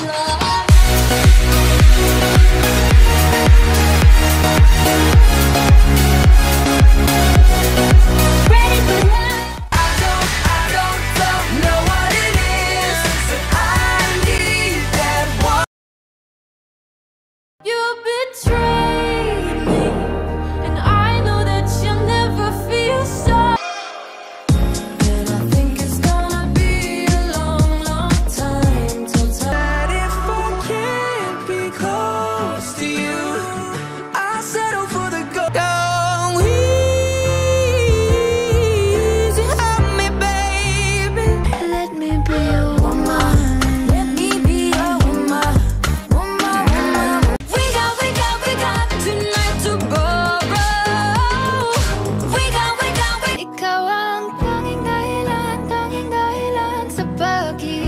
Love. lucky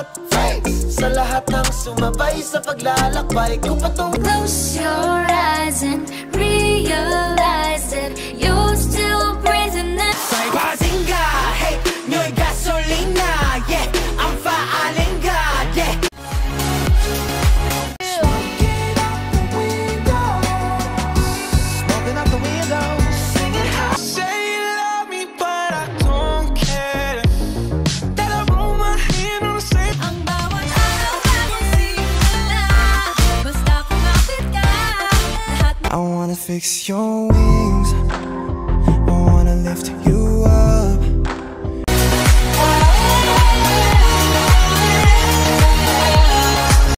at fakes Sa lahat ng sumabay sa paglalakbay Kung patong Close your eyes wanna fix your wings. I wanna lift you up.